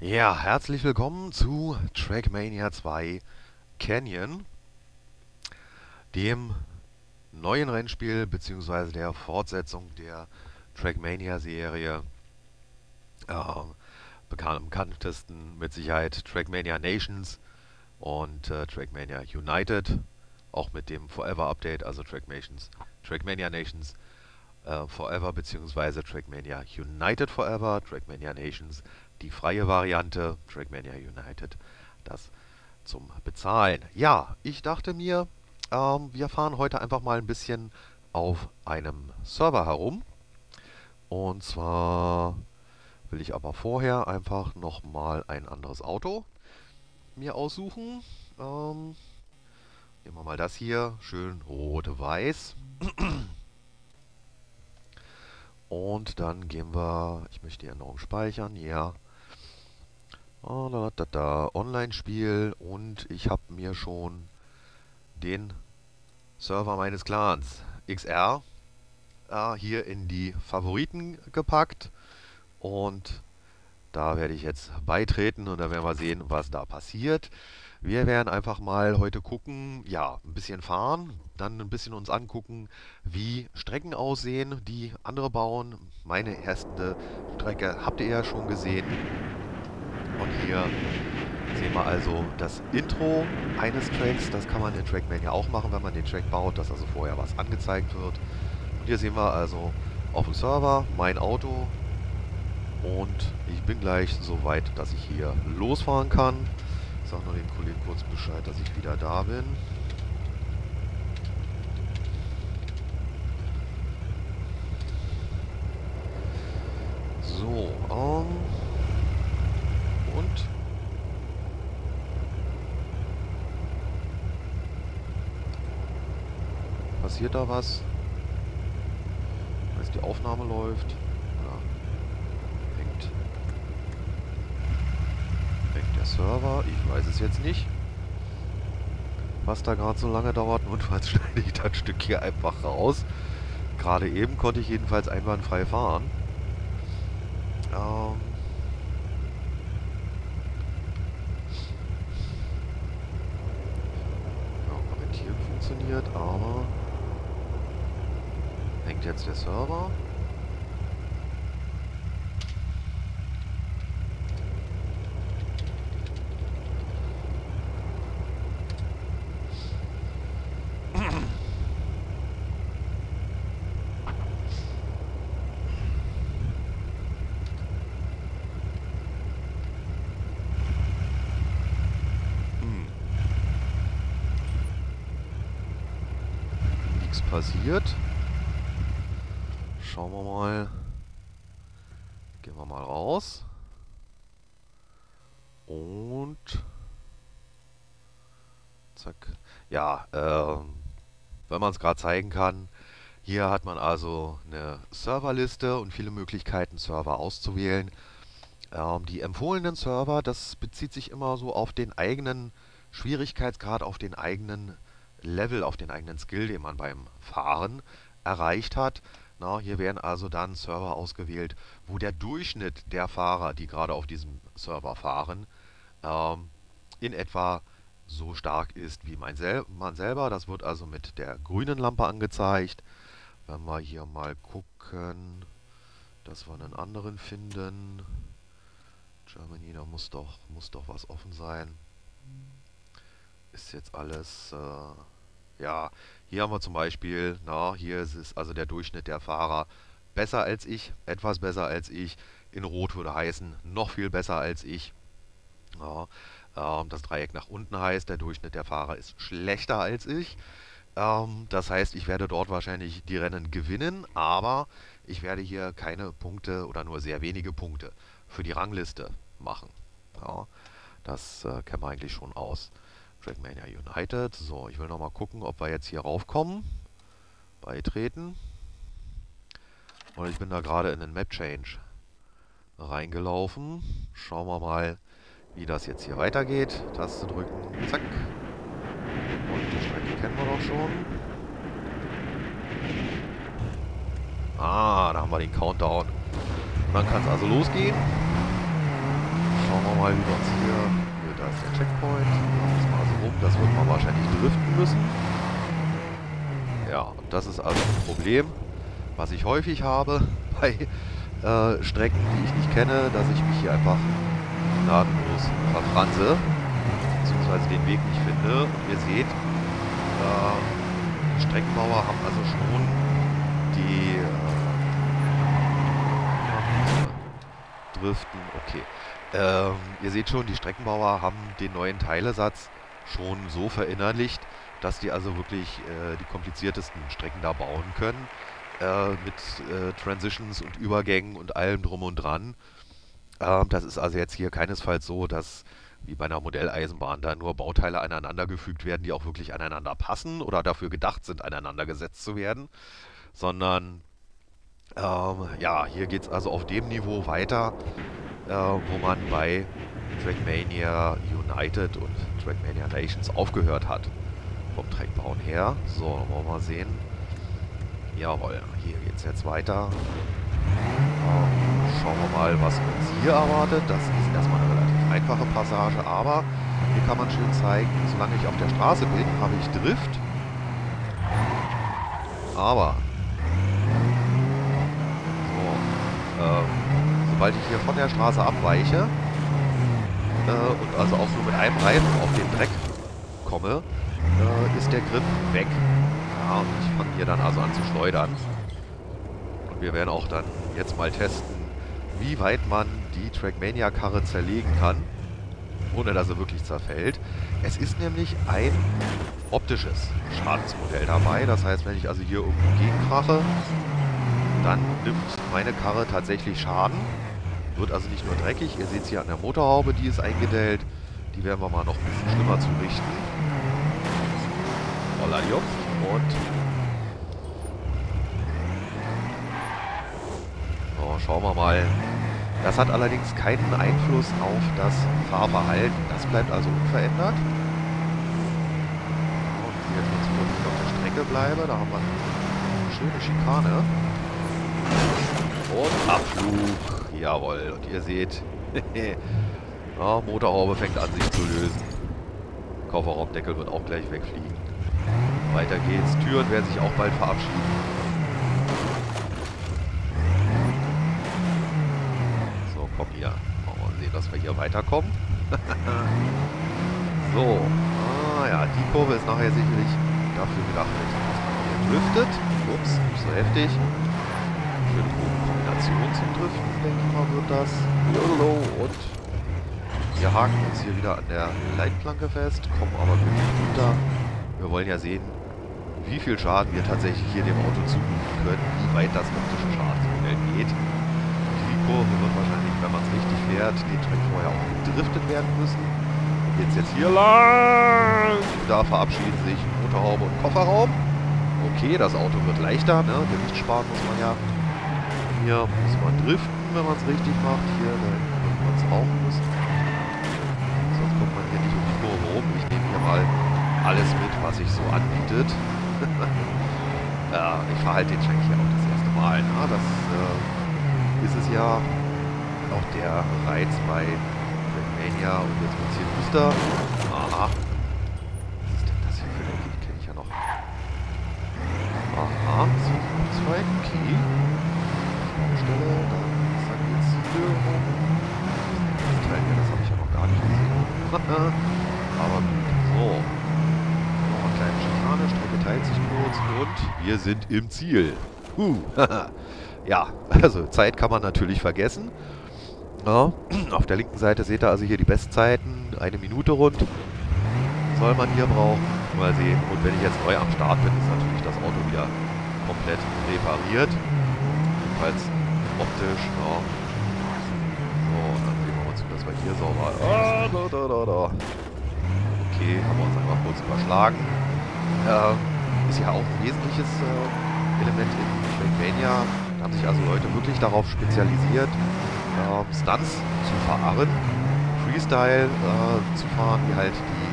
Ja, herzlich willkommen zu Trackmania 2 Canyon, dem neuen Rennspiel bzw. der Fortsetzung der Trackmania-Serie. Äh, bekannt, bekanntesten mit Sicherheit Trackmania Nations und äh, Trackmania United, auch mit dem Forever Update, also Trackmations, Trackmania Nations äh, Forever bzw. Trackmania United Forever, Trackmania Nations die freie Variante, Trackmania United, das zum Bezahlen. Ja, ich dachte mir, ähm, wir fahren heute einfach mal ein bisschen auf einem Server herum. Und zwar will ich aber vorher einfach nochmal ein anderes Auto mir aussuchen. Ähm, nehmen wir mal das hier, schön rot-weiß. Und dann gehen wir, ich möchte die Änderung speichern, ja. Oh, da, da, da, Online-Spiel und ich habe mir schon den Server meines Clans XR äh, hier in die Favoriten gepackt und da werde ich jetzt beitreten und da werden wir sehen, was da passiert. Wir werden einfach mal heute gucken, ja, ein bisschen fahren, dann ein bisschen uns angucken, wie Strecken aussehen, die andere bauen. Meine erste Strecke habt ihr ja schon gesehen. Und hier sehen wir also das Intro eines Tracks. Das kann man in Trackmania auch machen, wenn man den Track baut, dass also vorher was angezeigt wird. Und hier sehen wir also auf dem Server mein Auto. Und ich bin gleich so weit, dass ich hier losfahren kann. Ich sage nur dem Kollegen kurz Bescheid, dass ich wieder da bin. So, ähm... Und? Passiert da was? Weiß die Aufnahme läuft. Ja. Hängt. Hängt der Server? Ich weiß es jetzt nicht. Was da gerade so lange dauert. Notfalls schneide ich das Stück hier einfach raus. Gerade eben konnte ich jedenfalls einwandfrei fahren. Ähm funktioniert, aber jetzt der Server. passiert. Schauen wir mal. Gehen wir mal raus. Und... Zack. Ja, äh, wenn man es gerade zeigen kann, hier hat man also eine Serverliste und viele Möglichkeiten, Server auszuwählen. Ähm, die empfohlenen Server, das bezieht sich immer so auf den eigenen Schwierigkeitsgrad, auf den eigenen Level, auf den eigenen Skill, den man beim Fahren erreicht hat. Na, hier werden also dann Server ausgewählt, wo der Durchschnitt der Fahrer, die gerade auf diesem Server fahren, ähm, in etwa so stark ist wie mein sel man selber. Das wird also mit der grünen Lampe angezeigt. Wenn wir hier mal gucken, dass wir einen anderen finden. Germany, da muss doch, muss doch was offen sein ist jetzt alles, äh, ja, hier haben wir zum Beispiel, na, hier ist es also der Durchschnitt der Fahrer besser als ich, etwas besser als ich. In Rot würde heißen, noch viel besser als ich. Ja, ähm, das Dreieck nach unten heißt, der Durchschnitt der Fahrer ist schlechter als ich. Ähm, das heißt, ich werde dort wahrscheinlich die Rennen gewinnen, aber ich werde hier keine Punkte oder nur sehr wenige Punkte für die Rangliste machen. Ja, das äh, kennen wir eigentlich schon aus. Trackmania United. So, ich will noch mal gucken, ob wir jetzt hier raufkommen. Beitreten. Und ich bin da gerade in den Map Change reingelaufen. Schauen wir mal, wie das jetzt hier weitergeht. Taste drücken, zack. Und die Strecke kennen wir doch schon. Ah, da haben wir den Countdown. Und dann kann es also losgehen. Schauen wir mal, wie wir uns hier... Hier, da ist der Checkpoint. Das wird man wahrscheinlich driften müssen. Ja, und das ist also ein Problem, was ich häufig habe bei äh, Strecken, die ich nicht kenne, dass ich mich hier einfach gnadenlos verfranse, beziehungsweise den Weg nicht finde. Und ihr seht, äh, die Streckenbauer haben also schon die äh, Driften, okay. Ähm, ihr seht schon, die Streckenbauer haben den neuen Teilesatz schon so verinnerlicht, dass die also wirklich äh, die kompliziertesten Strecken da bauen können. Äh, mit äh, Transitions und Übergängen und allem drum und dran. Ähm, das ist also jetzt hier keinesfalls so, dass wie bei einer Modelleisenbahn da nur Bauteile aneinandergefügt werden, die auch wirklich aneinander passen oder dafür gedacht sind, aneinander gesetzt zu werden, sondern ähm, ja, hier geht es also auf dem Niveau weiter, äh, wo man bei Trackmania United und Trackmania Nations aufgehört hat. Vom Trackbauen her. So, wollen wir mal sehen. Jawohl, hier geht es jetzt weiter. Ähm, schauen wir mal, was uns hier erwartet. Das ist erstmal eine relativ einfache Passage, aber hier kann man schön zeigen, solange ich auf der Straße bin, habe ich Drift. Aber so, ähm, sobald ich hier von der Straße abweiche und also auch nur mit einem Reifen auf den Dreck komme, äh, ist der Grip weg. Ja, und ich fange hier dann also an zu schleudern. Und wir werden auch dann jetzt mal testen, wie weit man die Trackmania-Karre zerlegen kann, ohne dass sie wirklich zerfällt. Es ist nämlich ein optisches Schadensmodell dabei. Das heißt, wenn ich also hier irgendwo gegenkrache, dann nimmt meine Karre tatsächlich Schaden. Wird also nicht nur dreckig. Ihr seht es hier an der Motorhaube, die ist eingedellt. Die werden wir mal noch ein bisschen schlimmer zurichten. Holla und so, schauen wir mal. Das hat allerdings keinen Einfluss auf das Fahrverhalten. Das bleibt also unverändert. Und jetzt mal wenn ich auf der Strecke bleibe, da haben wir eine schöne Schikane. Und Abflug. Jawohl. Und ihr seht, ja, Motorhaube fängt an sich zu lösen. Kofferraumdeckel wird auch gleich wegfliegen. Weiter geht's. Türen werden sich auch bald verabschieden. So, komm hier. Mal sehen, dass wir hier weiterkommen. so. Ah ja, die Kurve ist nachher sicherlich dafür gedacht, dass driftet. Ups, nicht so heftig. Für eine gute Kombination zum Driften, denke ich mal, wird das. YOLO und wir haken uns hier wieder an der Leitplanke fest, kommen aber wirklich runter. Wir wollen ja sehen, wie viel Schaden wir tatsächlich hier dem Auto zufügen können, wie weit das optische Schadensmodell geht. Die Kurve wird wahrscheinlich, wenn man es richtig fährt, den Track vorher auch gedriftet werden müssen. Geht's jetzt hier lang. Da verabschieden sich Motorhaube und Kofferraum. Okay, das Auto wird leichter, ne? Gewicht sparen muss man ja. Hier muss man driften, wenn man es richtig macht. Hier, da wird man es auch müssen. Sonst kommt man hier nicht um die Kurve rum. Ich nehme hier mal alles mit, was sich so anbietet. ja, ich halt den Schenk hier auch das erste Mal. Na, das äh, ist es ja auch der Reiz bei Trackmania und jetzt es hier Booster. Aha. Was ist denn das hier für eine Die kenne ich ja noch. Aha, so zwei, okay. Baustelle, da Das Teil hier, das habe ich ja noch gar nicht gesehen. Aber gut, so kleine Schikane, Strecke teilt sich kurz und wir sind im Ziel. Huh. ja, also Zeit kann man natürlich vergessen. Ja, auf der linken Seite seht ihr also hier die Bestzeiten. Eine Minute rund soll man hier brauchen. Mal sehen. Und wenn ich jetzt neu am Start bin, ist natürlich das Auto wieder komplett repariert. Jedenfalls optisch. Ja. So, dann sehen wir mal zu, dass wir hier sauber... Ah, da, da, da, da. Okay, haben wir uns einfach kurz überschlagen. Äh, ist ja auch ein wesentliches äh, Element in Trackmania. Da haben sich also Leute wirklich darauf spezialisiert, äh, Stunts zu fahren, Freestyle äh, zu fahren, wie halt die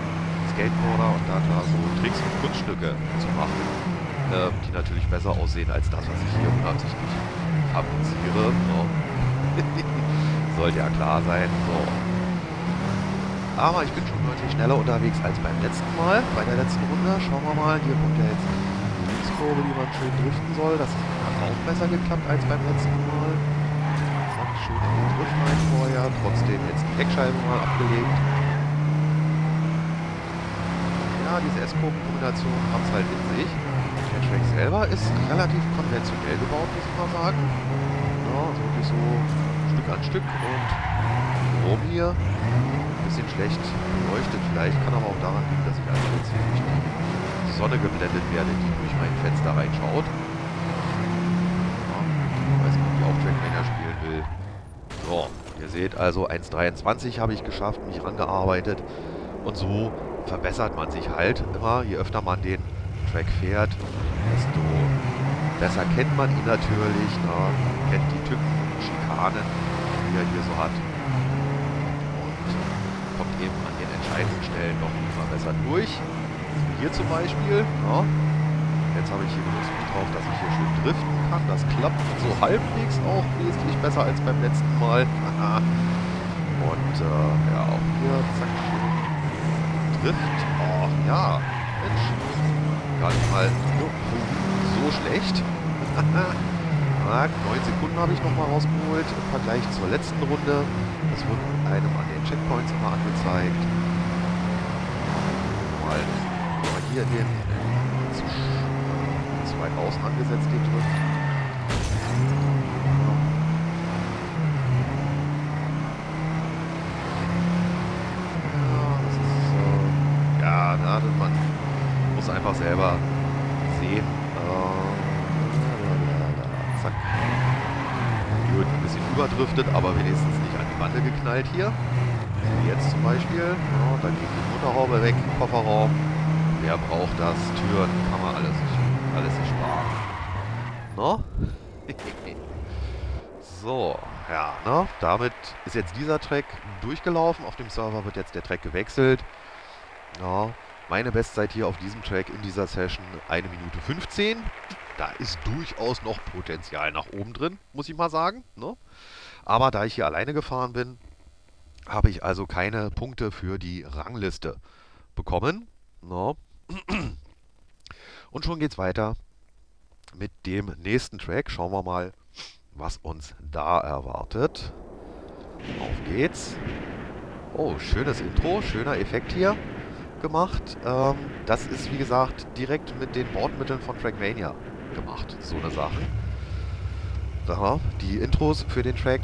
Skateboarder und dann da so Tricks und Kunststücke zu machen, äh, die natürlich besser aussehen als das, was ich hier unabsichtlich fabriziere. So. Sollte ja klar sein. So. Aber ich bin schon deutlich schneller unterwegs als beim letzten Mal, bei der letzten Runde. Schauen wir mal, hier kommt ja jetzt die Linkskurve, die man schön driften soll. Das hat auch besser geklappt als beim letzten Mal. Zack, schön den Drift rein vorher. Trotzdem jetzt die Heckscheibe mal abgelegt. Ja, diese S-Kurven-Kombination hat es halt in sich. Der Track selber ist relativ konventionell gebaut, muss ich mal sagen. Ja, so wirklich so Stück und Rom hier bisschen schlecht beleuchtet. Vielleicht kann aber auch daran liegen, dass ich einfach jetzt hier durch die Sonne geblendet werde, die durch mein Fenster reinschaut. Ja, ich weiß nicht, ob die auch Trackmania spielen will. So, ihr seht also 1.23 habe ich geschafft, mich rangearbeitet. Und so verbessert man sich halt immer. Je öfter man den Track fährt, desto besser kennt man ihn natürlich. Na, kennt die Tücken, Schikanen, er hier so hat eben an den entscheidenden Stellen noch immer besser durch. Hier zum Beispiel. Ja. Jetzt habe ich hier Lust drauf, dass ich hier schön driften kann. Das klappt so halbwegs auch wesentlich besser als beim letzten Mal. Und äh, ja, auch hier, zack, schön Drift. Oh, ja, Mensch. Gar nicht mal so schlecht. 9 Sekunden habe ich nochmal rausgeholt im Vergleich zur letzten Runde. Das wurde einem an den Checkpoints immer angezeigt. Mal, hier den zu, zu weit außen angesetzt, Drift. Ja, das ist, äh, ja, na, man muss einfach selber sehen. Äh, zack. Gut, ein bisschen überdriftet, aber wenigstens nicht an die Wande geknallt hier. Jetzt zum Beispiel. Ja, dann geht die Motorhaube weg, Kofferraum. Wer braucht das? Türen, kann man alles, alles sparen. No? so, ja, ne? Damit ist jetzt dieser Track durchgelaufen. Auf dem Server wird jetzt der Track gewechselt. Ja, meine Bestzeit hier auf diesem Track in dieser Session 1 Minute 15 da ist durchaus noch Potenzial nach oben drin, muss ich mal sagen. Ne? Aber da ich hier alleine gefahren bin, habe ich also keine Punkte für die Rangliste bekommen. Ne? Und schon geht's weiter mit dem nächsten Track. Schauen wir mal, was uns da erwartet. Auf geht's. Oh, schönes Intro, schöner Effekt hier gemacht. Ähm, das ist, wie gesagt, direkt mit den Bordmitteln von Trackmania gemacht, so eine Sache. Ja, die Intros für den Track,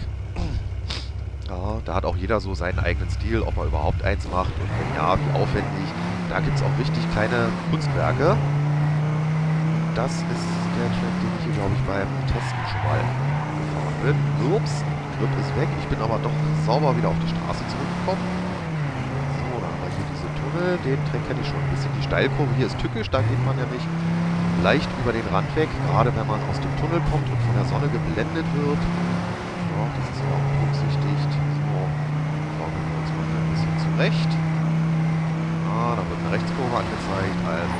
ja, da hat auch jeder so seinen eigenen Stil, ob er überhaupt eins macht und wenn ja, wie aufwendig. Da gibt es auch richtig kleine Kunstwerke. Das ist der Track, den ich hier, glaube ich, beim Testen schon mal gefahren bin. Ups, Grip ist weg. Ich bin aber doch sauber wieder auf die Straße zurückgekommen. So, da haben wir hier diese Tunnel. Den Track kenne ich schon ein bisschen. Die Steilkurve hier ist tückisch, da geht man nämlich leicht über den Rand weg, gerade wenn man aus dem Tunnel kommt und von der Sonne geblendet wird. Ja, das ist auch berücksichtigt. So, schauen wir uns mal ein bisschen zurecht. Ah, da wird eine Rechtskurve angezeigt, also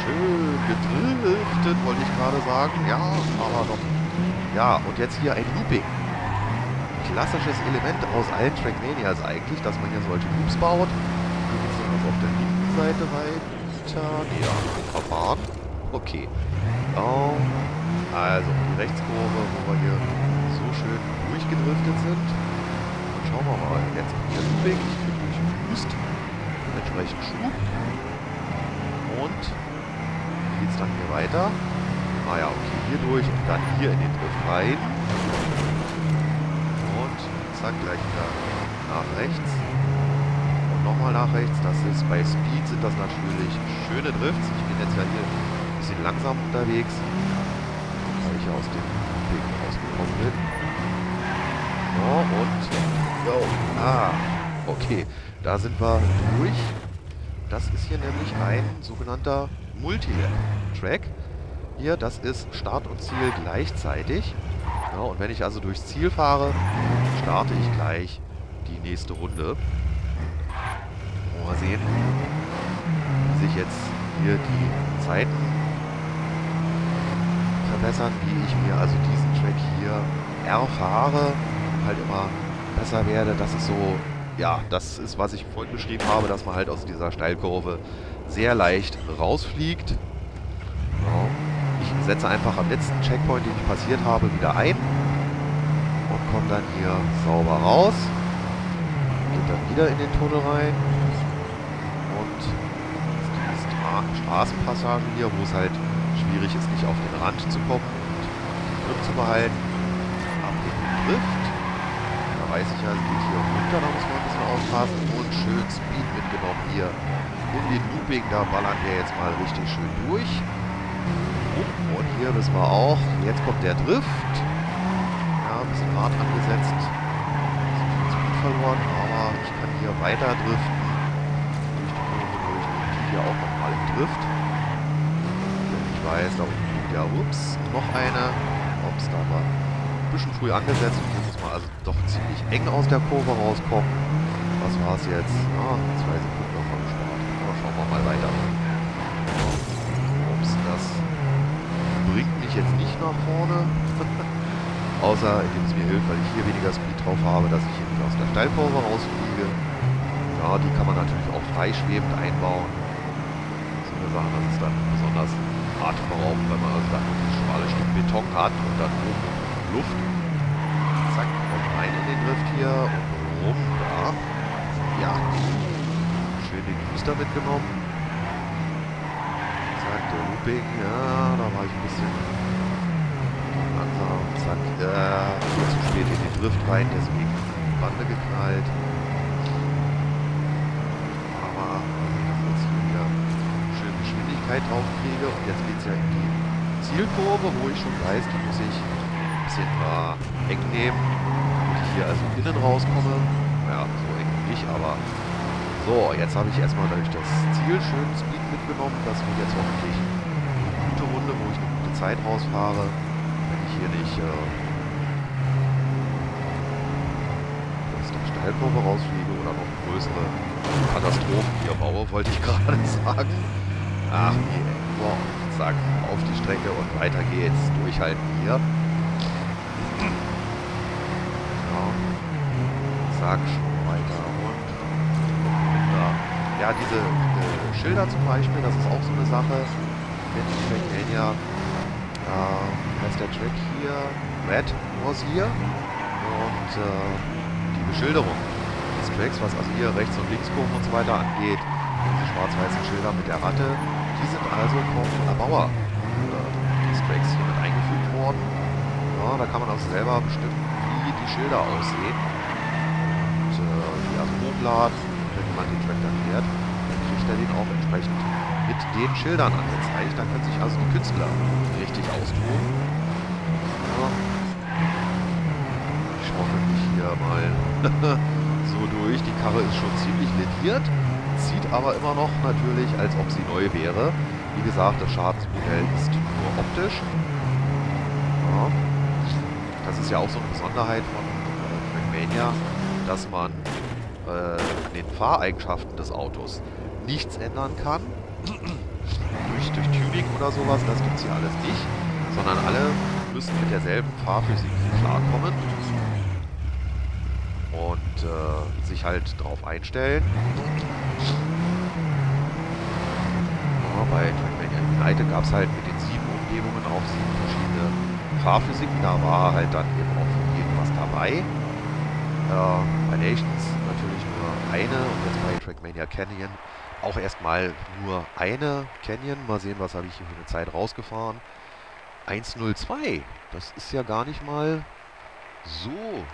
schön gedriftet, wollte ich gerade sagen. Ja, aber doch. Ja, und jetzt hier ein Looping. Klassisches Element aus allen Trackmanias eigentlich, dass man hier solche Loops baut. Hier geht es dann auf der linken Seite weiter weiter. Ja, verfahren. Okay. Oh, also die Rechtskurve, wo wir hier so schön durchgedriftet sind. Und schauen wir mal. Jetzt Looping. Ich kriege durch den Boost entsprechend Schub. Und wie geht es dann hier weiter? Ah ja, okay, hier durch und dann hier in den Drift rein. Und zack, gleich wieder nach rechts nochmal nach rechts. Das ist bei Speed sind das natürlich schöne Drifts. Ich bin jetzt ja hier ein bisschen langsam unterwegs, weil ich aus dem Weg rausgekommen bin. So, und... Yo, ah, okay. Da sind wir durch. Das ist hier nämlich ein sogenannter Multi-Track. Hier, das ist Start und Ziel gleichzeitig. Ja, und wenn ich also durchs Ziel fahre, starte ich gleich die nächste Runde mal sehen, wie sich jetzt hier die Zeiten verbessern, wie ich mir also diesen Track hier erfahre und halt immer besser werde. Das ist so ja, das ist, was ich vorhin beschrieben habe, dass man halt aus dieser Steilkurve sehr leicht rausfliegt. Genau. Ich setze einfach am letzten Checkpoint, den ich passiert habe, wieder ein und komme dann hier sauber raus. Geht dann wieder in den Tunnel rein die Straßenpassage hier, wo es halt schwierig ist, nicht auf den Rand zu kommen und Grip zu behalten. Ab in den Drift. Da weiß ich ja, es geht hier runter, da muss man ein bisschen aufpassen. Und schön Speed mitgenommen hier. In den Looping, da ballern wir jetzt mal richtig schön durch. Und hier wissen wir auch, jetzt kommt der Drift. Ja, ein bisschen hart angesetzt. Speed verloren, aber ich kann hier weiter driften. Durch die Kurve durch. Und hier auch nochmal im Drift weiß, da unten liegt ja, ups, noch eine. Ups, da war ein bisschen früh angesetzt. Hier muss man also doch ziemlich eng aus der Kurve rauskommen. Was war es jetzt? Ah, zwei Sekunden noch vom Start. Aber schauen wir mal weiter. Ups, das bringt mich jetzt nicht nach vorne. Außer indem es mir hilft, weil ich hier weniger Speed drauf habe, dass ich hier nicht aus der Steilkurve rausfliege. Ja, die kann man natürlich auch freischwebend einbauen. Eine Sache, das ist dann besonders atemberaubend, wenn man also dann ein schmales Stück Beton hat und dann oben Luft. Zack, und rein in den Drift hier und rum, da. Ja. Schön den Booster mitgenommen. Zack, der Looping, ja, da war ich ein bisschen langsam. Zack, äh, zu spät in den Drift rein, deswegen Bande geknallt. Geschwindigkeit drauf kriege. Und jetzt geht es ja in die Zielkurve, wo ich schon weiß, die muss ich ein bisschen äh, eng nehmen, damit ich hier also innen rauskomme. Ja, so eng nicht, aber so, jetzt habe ich erstmal durch das Ziel schön Speed mitgenommen. Das wird jetzt hoffentlich eine gute Runde, wo ich eine gute Zeit rausfahre, wenn ich hier nicht äh, aus der Steilkurve rausfliege oder noch größere Katastrophen hier baue, wollte ich gerade sagen. Ach nee, boah, zack, auf die Strecke und weiter geht's. Durchhalten hier. Ja. Zack, schon weiter und runter. Ja, diese äh, Schilder zum Beispiel, das ist auch so eine Sache. Mit Trackmania, äh, heißt der Track hier, Red was hier. Und äh, die Beschilderung des Tracks, was also hier rechts und links Kurven und so weiter angeht, diese schwarz-weißen Schilder mit der Ratte, die sind also vom Erbauer des Tracks hier mit eingefügt worden. Ja, da kann man auch selber bestimmen, wie die Schilder aussehen. Und äh, also hochladen, wenn jemand den Track dann fährt, dann kriegt er den auch entsprechend mit den Schildern angezeigt. Da können sich also die Künstler richtig austoben. Ich schaufel mich hier mal so durch. Die Karre ist schon ziemlich lediert zieht aber immer noch natürlich, als ob sie neu wäre. Wie gesagt, das Schadensmodell ist nur optisch. Ja. Das ist ja auch so eine Besonderheit von äh, dass man äh, an den Fahreigenschaften des Autos nichts ändern kann. durch, durch Tuning oder sowas, das gibt es hier alles nicht. Sondern alle müssen mit derselben Fahrphysik klarkommen und äh, sich halt drauf einstellen. Bei Trackmania United gab es halt mit den sieben Umgebungen auch sieben verschiedene Fahrphysiken. Da war halt dann eben auch für jeden was dabei. Äh, bei Nations natürlich nur eine und jetzt bei Trackmania Canyon auch erstmal nur eine Canyon. Mal sehen, was habe ich hier für eine Zeit rausgefahren. 1.02. Das ist ja gar nicht mal so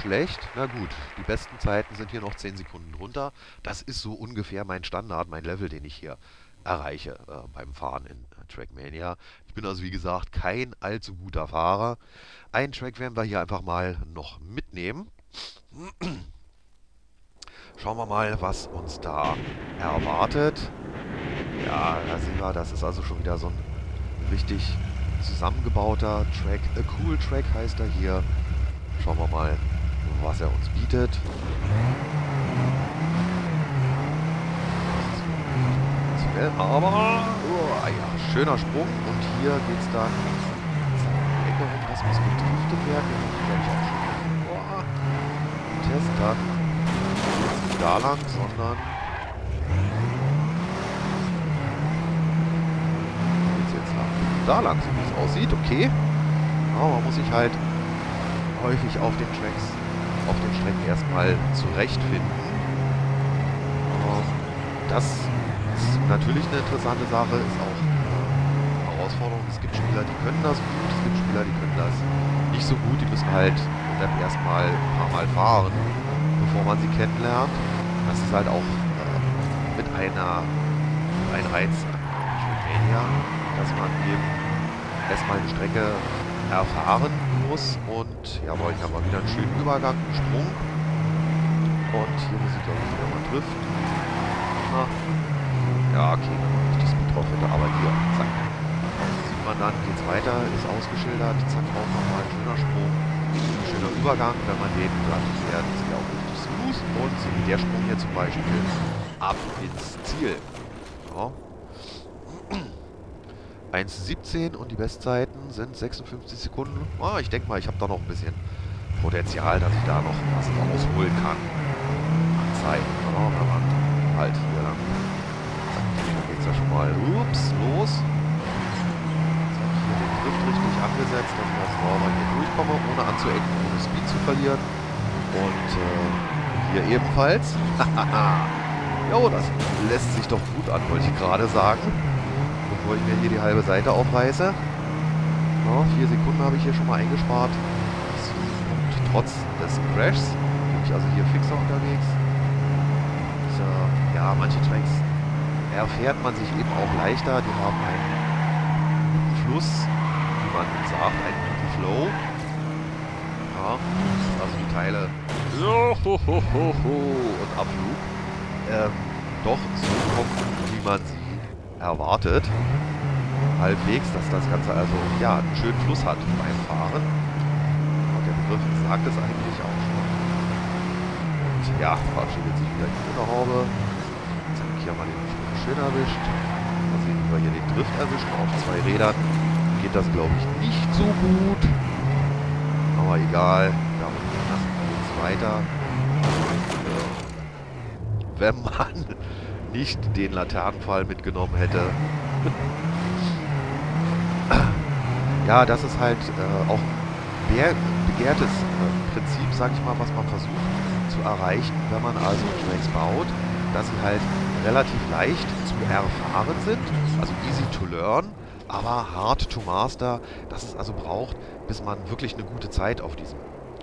schlecht. Na gut, die besten Zeiten sind hier noch 10 Sekunden drunter. Das ist so ungefähr mein Standard, mein Level, den ich hier erreiche äh, beim Fahren in äh, Trackmania. Ich bin also wie gesagt kein allzu guter Fahrer. Einen Track werden wir hier einfach mal noch mitnehmen. Schauen wir mal, was uns da erwartet. Ja, da sehen wir, das ist also schon wieder so ein richtig zusammengebauter Track. A Cool Track heißt er hier. Schauen wir mal, was er uns bietet. Aber, oh, ja, schöner Sprung. Und hier geht es dann Ecke rum. Das muss gedriftet werden. Glaube ich, auch schon vor Test dann. da lang, sondern geht's jetzt lang? Da lang, so wie es aussieht, okay. Aber man muss sich halt häufig auf den Tracks, auf den Strecken erstmal zurechtfinden. Das natürlich eine interessante Sache, ist auch eine Herausforderung. Es gibt Spieler, die können das gut, es gibt Spieler, die können das nicht so gut. Die müssen halt Map erstmal ein paar Mal fahren, bevor man sie kennenlernt. Das ist halt auch äh, mit einer ein Reiz an Trackmania, dass man eben erstmal eine Strecke erfahren muss und jawohl, ich habe mal wieder einen schönen Übergang, einen Sprung und hier muss ich glaube ich wieder mal trifft. Ja, okay, wenn man richtig Speed drauf hätte, aber hier, zack. Sieht man dann, geht's weiter, ist ausgeschildert, zack, auch nochmal ein schöner Sprung, ein schöner Übergang, wenn man den glatt fährt, ist ja auch richtig smooth und so wie der Sprung hier zum Beispiel, ab ins Ziel. Ja. 1,17 und die Bestzeiten sind 56 Sekunden. Oh, ich denke mal, ich habe da noch ein bisschen Potenzial, dass ich da noch was rausholen kann. An Zeit. Ja, halt hier lang ja schon mal. Ups, los. Jetzt habe ich hier den Drift richtig angesetzt, dass ich als Fahrer hier durchkomme, ohne anzuecken, ohne Speed zu verlieren. Und äh, hier ebenfalls. jo, das lässt sich doch gut an, wollte ich gerade sagen. Bevor ich mir hier die halbe Seite aufreiße. Ja, vier Sekunden habe ich hier schon mal eingespart. Und trotz des Crashs bin ich also hier fixer unterwegs. So, ja, manche Tracks erfährt man sich eben auch leichter. Die haben einen Fluss, wie man sagt, einen Flow. Ja, also die Teile und Abflug ähm, doch so kommen, wie man sie erwartet. Halbwegs, dass das Ganze also ja einen schönen Fluss hat beim Fahren. Und der Begriff sagt es eigentlich auch schon. Und ja, verabschiedet sich wieder die Unterhaube. Jetzt habe ich hier mal den schön erwischt. Mal sehen, wir hier den Drift erwischen. Auf zwei Rädern geht das, glaube ich, nicht so gut. Aber egal. Damit geht es weiter. Und, äh, wenn man nicht den Laternenfall mitgenommen hätte. ja, das ist halt äh, auch ein begehrtes äh, Prinzip, sag ich mal, was man versucht zu erreichen, wenn man also Tracks baut, dass sie halt relativ leicht zu erfahren sind, also easy to learn, aber hard to master, dass es also braucht, bis man wirklich eine gute Zeit auf diesem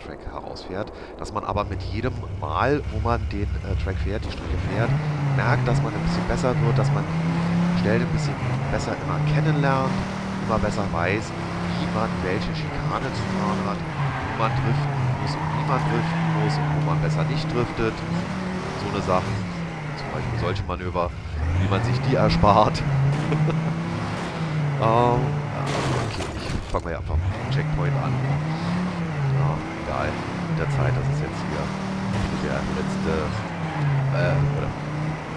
Track herausfährt, dass man aber mit jedem Mal, wo man den äh, Track fährt, die Strecke fährt, merkt, dass man ein bisschen besser wird, dass man die Stellen ein bisschen besser immer kennenlernt, immer besser weiß, wie man welche Schikane zu fahren hat, wo man driften muss und wie man driften muss und wo man besser nicht driftet. So eine Sache. Beispiel solche Manöver, wie man sich die erspart. ähm, okay, ich fange mal einfach mit dem Checkpoint an. Ja, egal. Mit der Zeit, das ist jetzt hier der letzte, äh, oder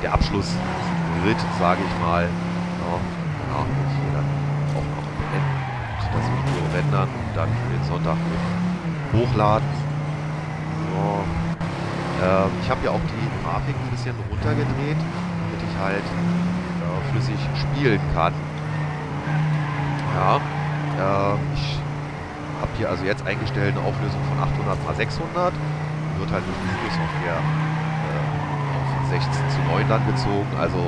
der Abschlussritt, sage ich mal. Ja, ja, ich hier dann auch noch das Video rendern und dann für den Sonntag hochladen. So. Äh, ich habe ja auch die Grafik ein bisschen runtergedreht, damit ich halt äh, flüssig spielen kann. Ja, äh, ich habe hier also jetzt eingestellt eine Auflösung von 800 x 600. Die wird halt durch die Videosoftware äh, auf 16 zu 9 dann gezogen. Also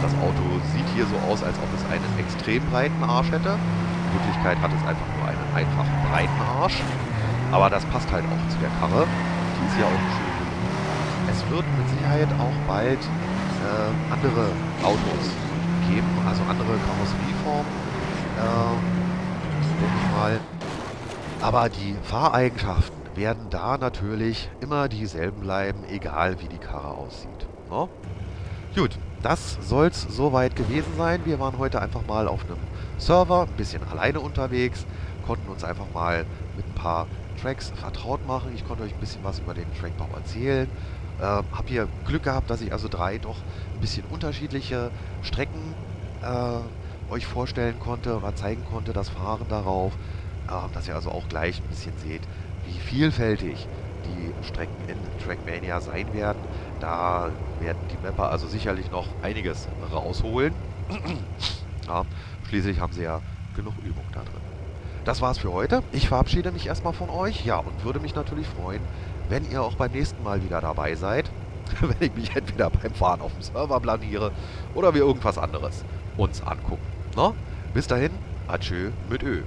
das Auto sieht hier so aus, als ob es einen extrem breiten Arsch hätte. In Wirklichkeit hat es einfach nur einen einfachen breiten Arsch. Aber das passt halt auch zu der Karre. Die ist ja auch schön es wird mit Sicherheit auch bald äh, andere Autos geben, also andere Karosserieformen, äh, mal. Aber die Fahreigenschaften werden da natürlich immer dieselben bleiben, egal wie die Karre aussieht. No? Gut, das soll es soweit gewesen sein. Wir waren heute einfach mal auf einem Server, ein bisschen alleine unterwegs, konnten uns einfach mal mit ein paar Tracks vertraut machen. Ich konnte euch ein bisschen was über den Trackbau erzählen. Äh, habe hier Glück gehabt, dass ich also drei doch ein bisschen unterschiedliche Strecken äh, euch vorstellen konnte oder zeigen konnte, das Fahren darauf. Äh, dass ihr also auch gleich ein bisschen seht, wie vielfältig die Strecken in Trackmania sein werden. Da werden die Mapper also sicherlich noch einiges rausholen. ja, schließlich haben sie ja genug Übung da drin. Das war's für heute. Ich verabschiede mich erstmal von euch. Ja, und würde mich natürlich freuen, wenn ihr auch beim nächsten Mal wieder dabei seid. wenn ich mich entweder beim Fahren auf dem Server planiere oder wir irgendwas anderes uns angucken. No? Bis dahin, adieu mit Ö.